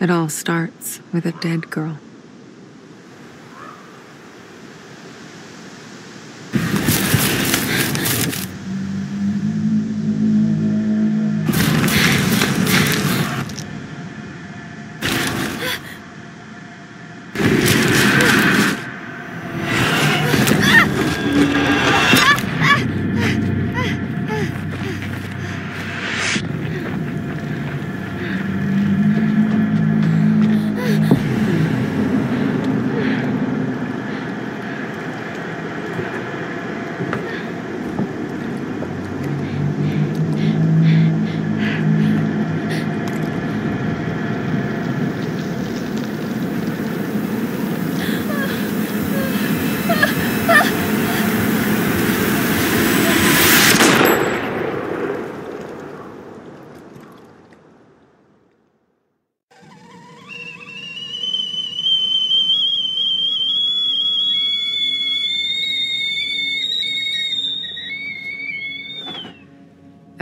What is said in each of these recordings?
It all starts with a dead girl.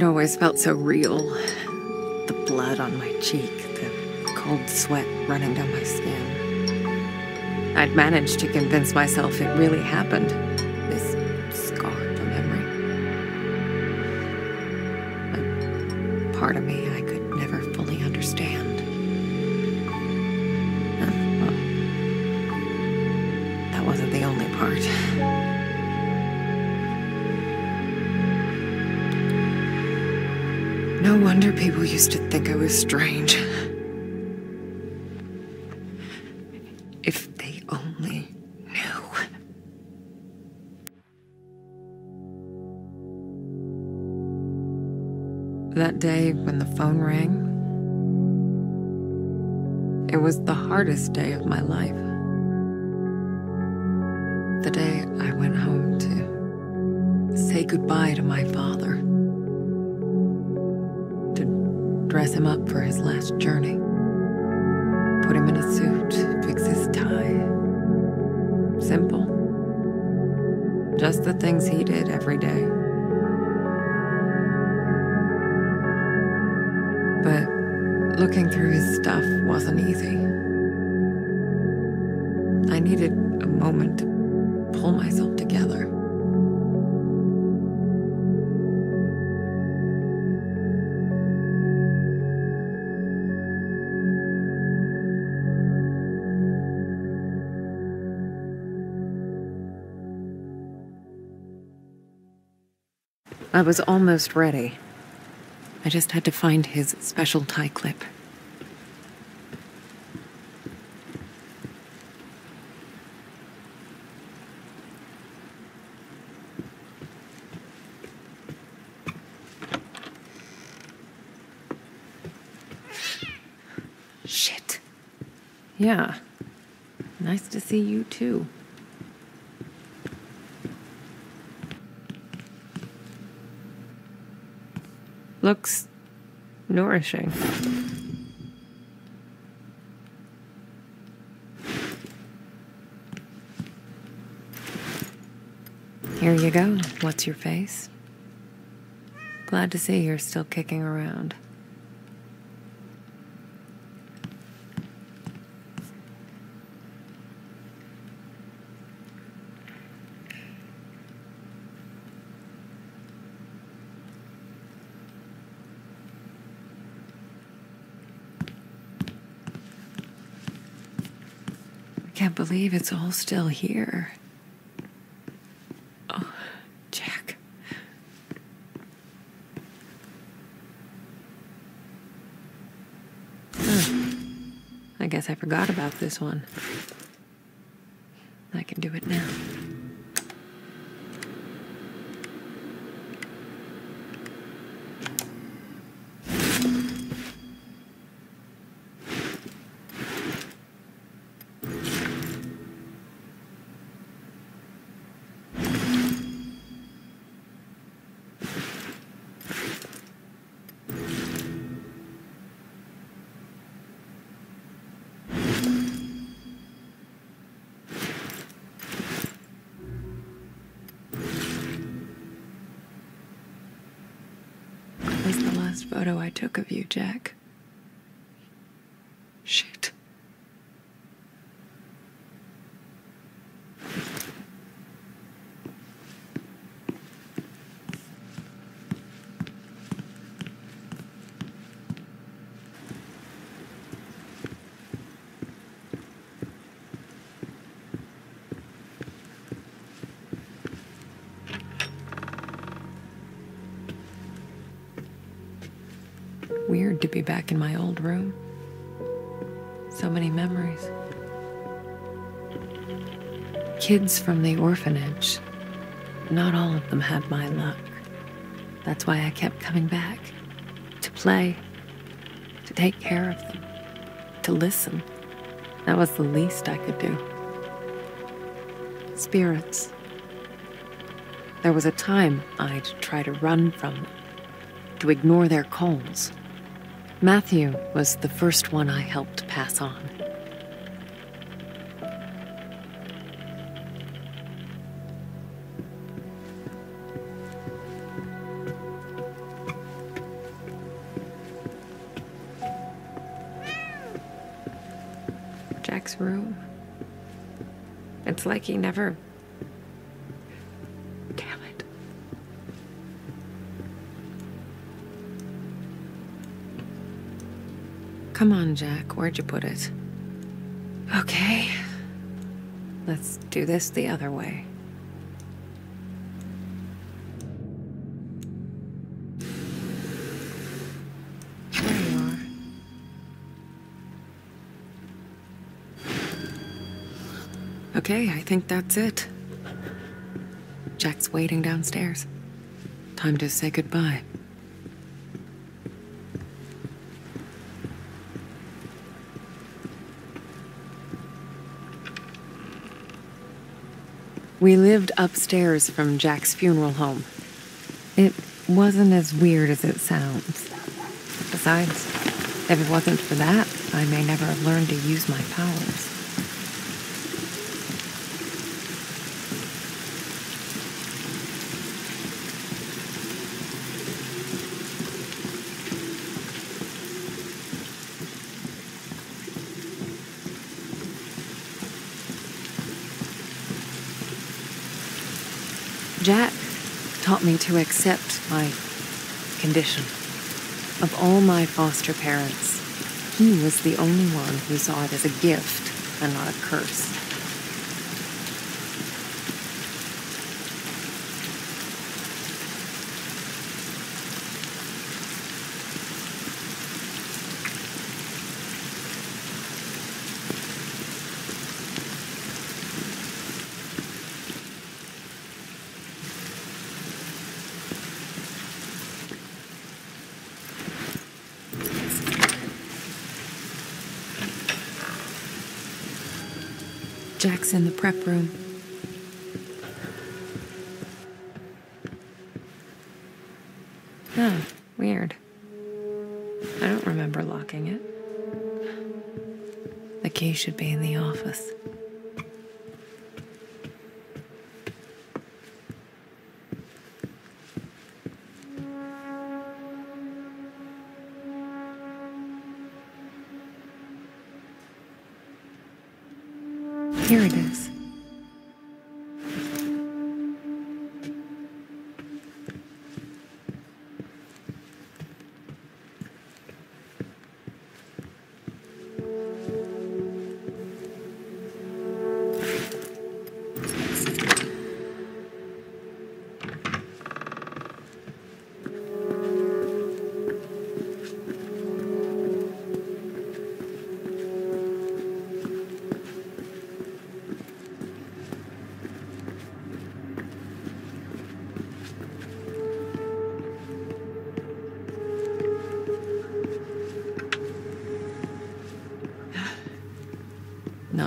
It always felt so real. The blood on my cheek, the cold sweat running down my skin. I'd managed to convince myself it really happened. People used to think I was strange. If they only knew. That day when the phone rang, it was the hardest day of my life. Dress him up for his last journey. Put him in a suit, fix his tie. Simple. Just the things he did every day. But looking through his stuff wasn't easy. I needed a moment to pull myself I was almost ready. I just had to find his special tie clip. Shit. Yeah. Nice to see you too. Looks nourishing. Here you go. What's your face? Glad to see you're still kicking around. I can't believe it's all still here. Oh, Jack. Huh. I guess I forgot about this one. I can do it now. was the last photo I took of you, Jack. Shit. Weird to be back in my old room. So many memories. Kids from the orphanage. Not all of them had my luck. That's why I kept coming back. To play. To take care of them. To listen. That was the least I could do. Spirits. There was a time I'd try to run from them, to ignore their calls. Matthew was the first one I helped pass on. Jack's room. It's like he never. Jack. Where'd you put it? Okay. Let's do this the other way. Okay, I think that's it. Jack's waiting downstairs. Time to say goodbye. We lived upstairs from Jack's funeral home. It wasn't as weird as it sounds. Besides, if it wasn't for that, I may never have learned to use my powers. Jack taught me to accept my condition. Of all my foster parents, he was the only one who saw it as a gift and not a curse. Jack's in the prep room.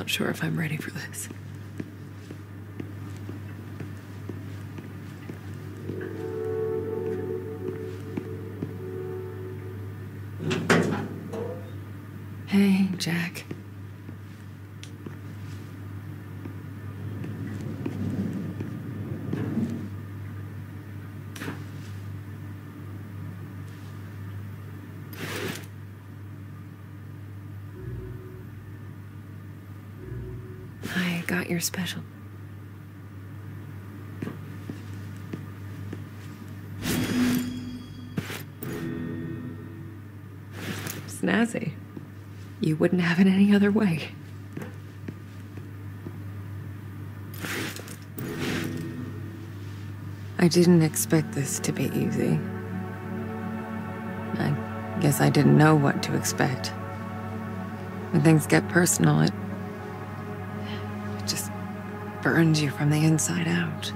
Not sure if I'm ready for this. Hey, Jack. I got your special. Snazzy. You wouldn't have it any other way. I didn't expect this to be easy. I guess I didn't know what to expect. When things get personal, it, burns you from the inside out.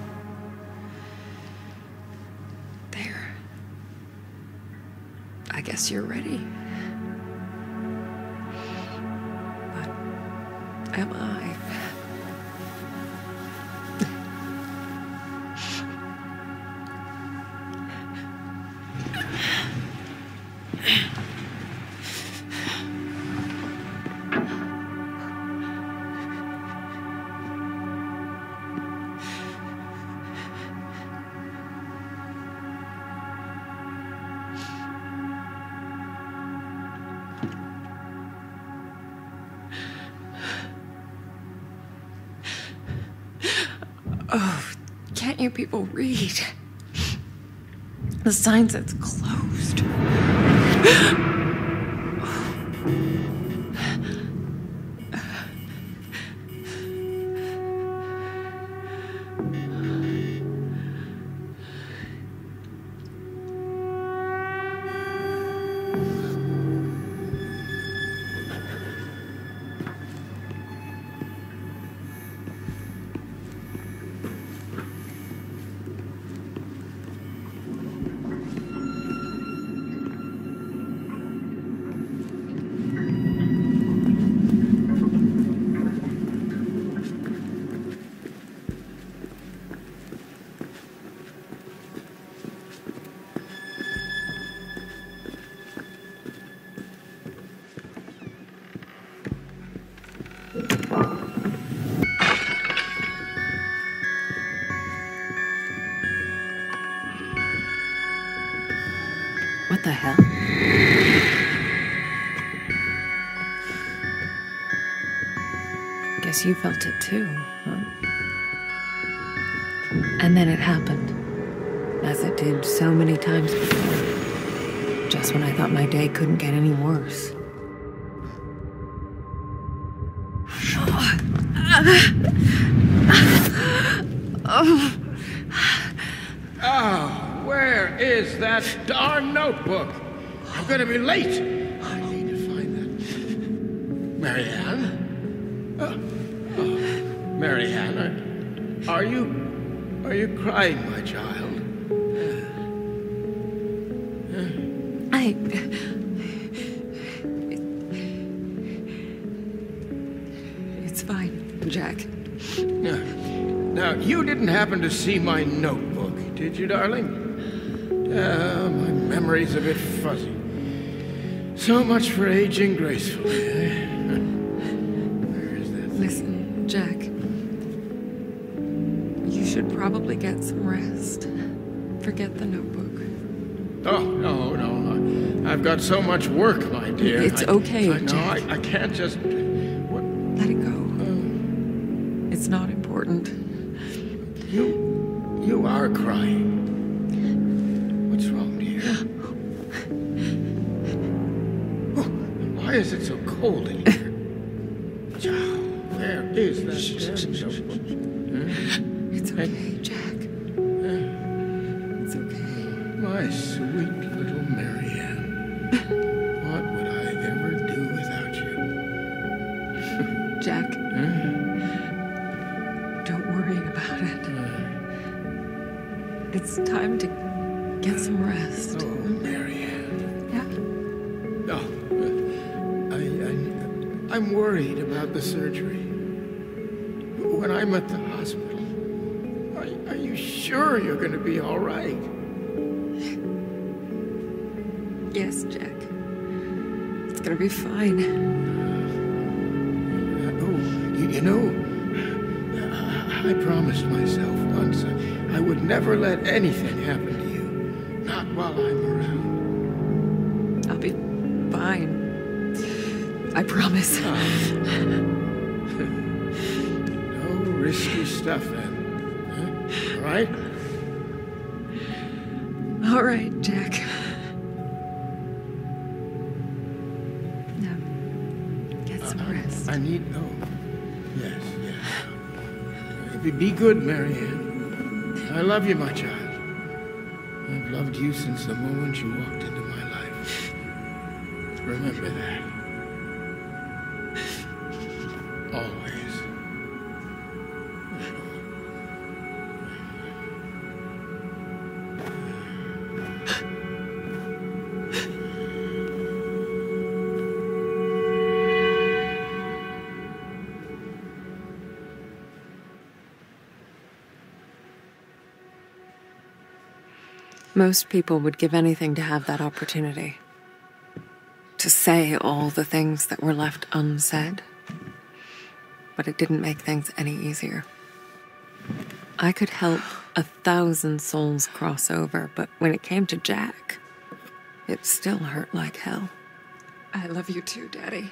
There. I guess you're ready. But am I? people read? The sign says closed. Guess you felt it too, huh? And then it happened. As it did so many times before. Just when I thought my day couldn't get any worse. Oh, where is that darn notebook? I'm gonna be late. I need to find that. Marianne? Oh, oh. Marianne, are, are you. Are you crying, my child? I. It's fine, Jack. Now, now, you didn't happen to see my notebook, did you, darling? Uh, my memory's a bit fuzzy. So much for aging gracefully. Some rest. Forget the notebook. Oh, no, no. I've got so much work, my dear. It's I- okay, I, no, Jack. I, I can't just. What? Let it go. Hmm. It's not important. You. You are crying. What's wrong, dear? Oh, why is it so cold in here? Where is that notebook? Hmm? It's okay, going to be all right? Yes, Jack. It's gonna be fine. Uh, oh, you, you know, I, I promised myself once I, I would never let anything happen to you. Not while I'm around. I'll be fine. I promise. No risky stuff then. Huh? All right? All right, Jack. Now, get some uh, rest. I need. Oh, yes, yes. Be, be good, Marianne. I love you, my child. I've loved you since the moment you walked into my life. Remember that. Most people would give anything to have that opportunity. To say all the things that were left unsaid. But it didn't make things any easier. I could help a thousand souls cross over, but when it came to Jack, it still hurt like hell. I love you too, Daddy.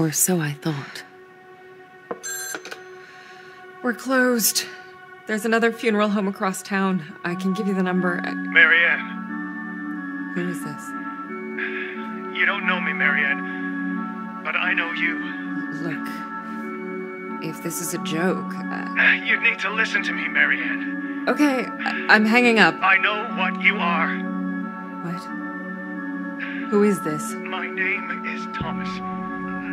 Or so I thought. We're closed. There's another funeral home across town. I can give you the number. I- Marianne, Who is this? you don't know me, Marianne, but I know you. Look, if this is a joke. Uh, You need to listen to me, Marianne. okay, I- I'm hanging up. I know what you are. What? Who is this? My name is Thomas.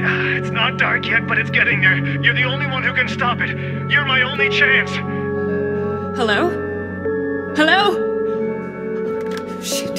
It's not dark yet, but it's getting there. You're the only one who can stop it. You're my only chance. Hello? Hello? Shit.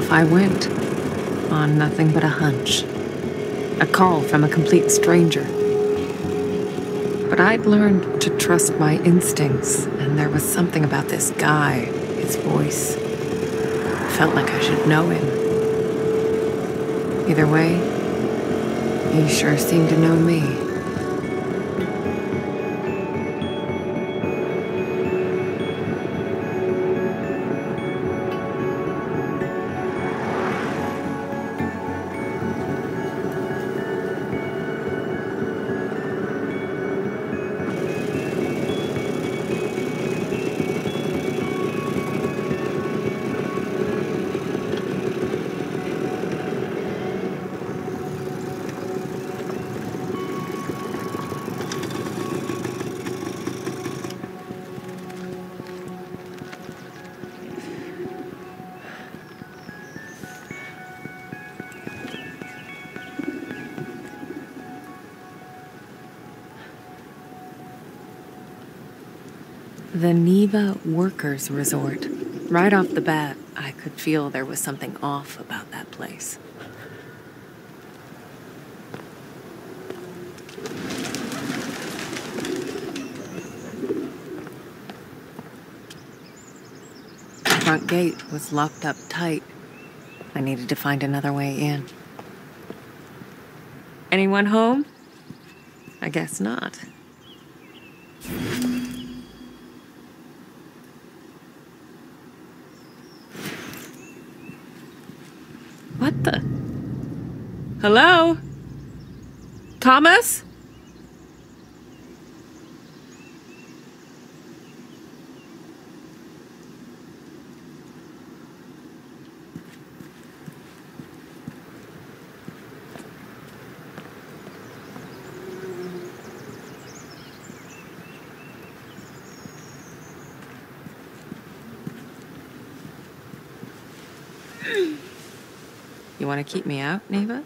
Off I went, on nothing but a hunch. A call from a complete stranger. But I'd learned to trust my instincts, and there was something about this guy, his voice. felt like I should know him. Either way, he sure seemed to know me. The Niwa Workers Resort. Right off the bat, I could feel there was something off about that place. The front gate was locked up tight. I needed to find another way in. Anyone home? I guess not. What the? Hello? Thomas? You want to keep me out, Niwa?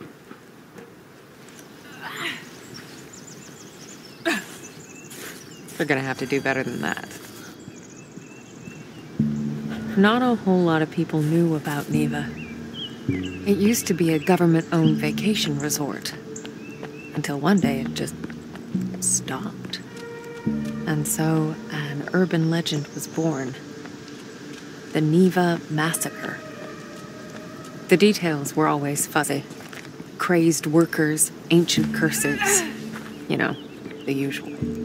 We're gonna have to do better than that. Not a whole lot of people knew about Niwa. It used to be a government owned vacation resort. Until one day it just stopped. And so an urban legend was born the Niwa Massacre. The details were always fuzzy. Crazed workers, ancient curses. You know, the usual.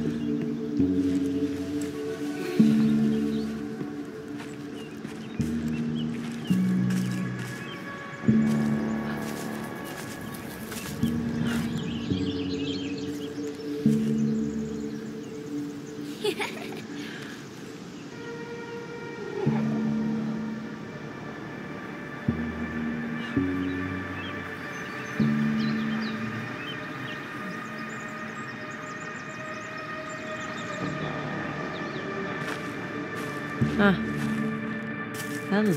Ah. Hello.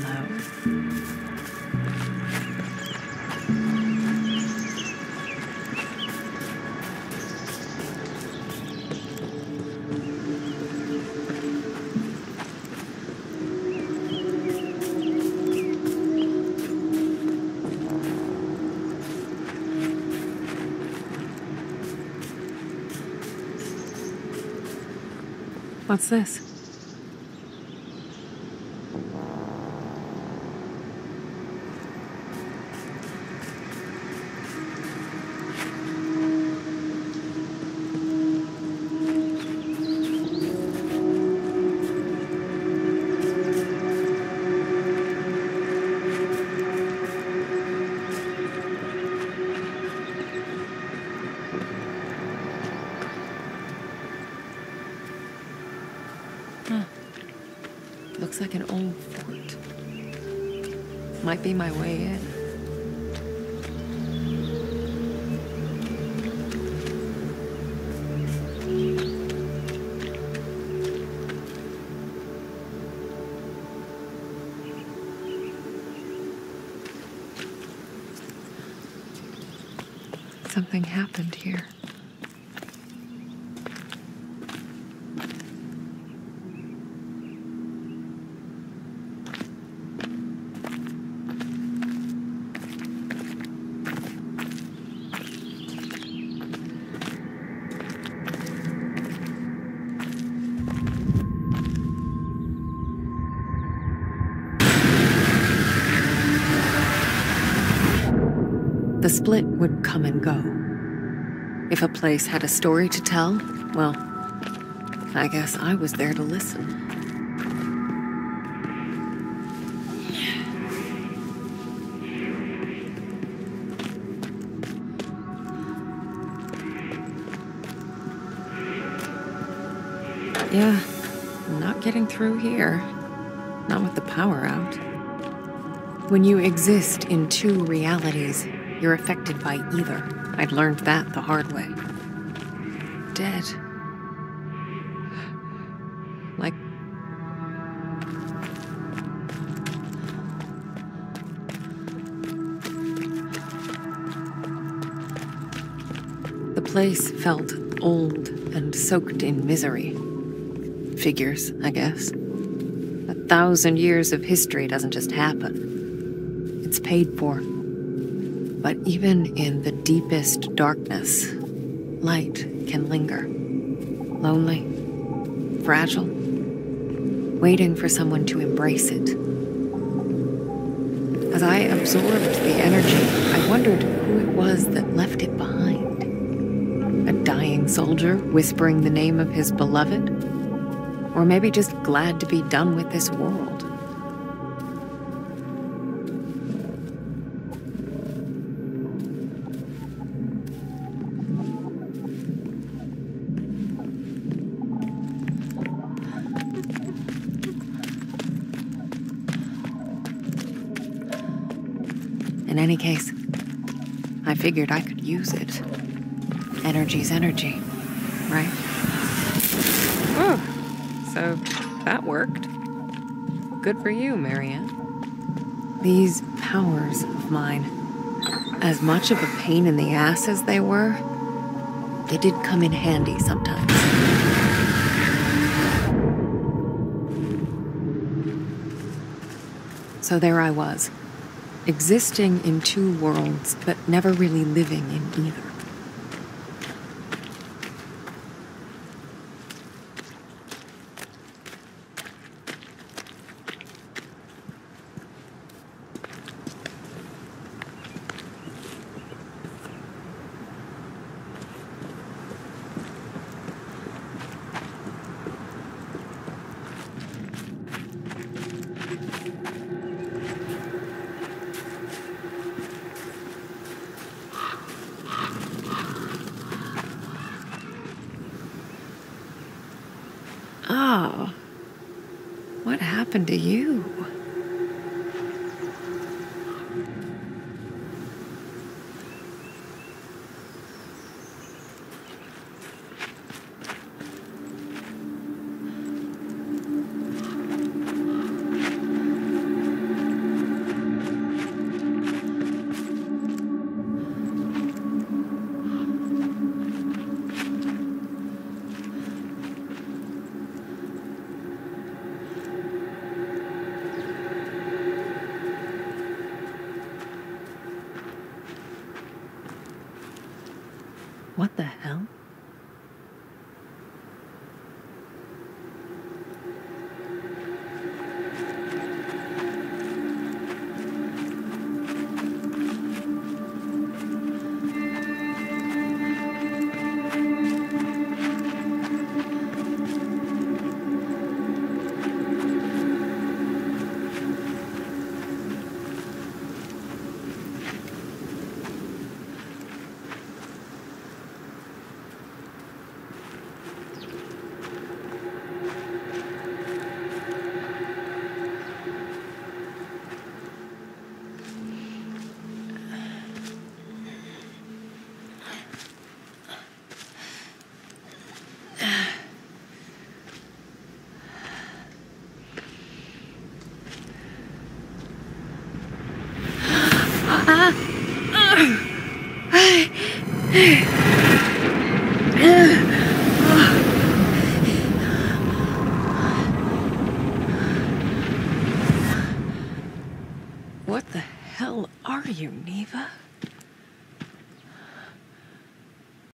What's this? Like an old fort. Might be my way in. Something happened here. Split would come and go. If a place had a story to tell, well, I guess I was there to listen. Yeah, I'm not getting through here. Not with the power out. When you exist in two realities, you're affected by either. I'd learned that the hard way. Dead. Like. The place felt old and soaked in misery. Figures, I guess. A thousand years of history doesn't just happen, it's paid for. But even in the deepest darkness, light can linger. Lonely, fragile, waiting for someone to embrace it. As I absorbed the energy, I wondered who it was that left it behind. A dying soldier whispering the name of his beloved? Or maybe just glad to be done with this world. Any case, I figured I could use it. Energy's energy, right? Oh, so that worked. Good for you, Marianne. These powers of mine, as much of a pain in the ass as they were, they did come in handy sometimes. So there I was, existing in two worlds, but never really living in either. Oh, what happened to you?